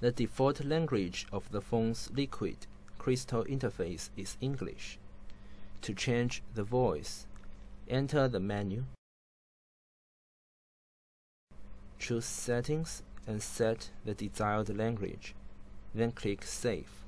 The default language of the phone's Liquid Crystal interface is English. To change the voice, enter the menu, choose Settings and set the desired language, then click Save.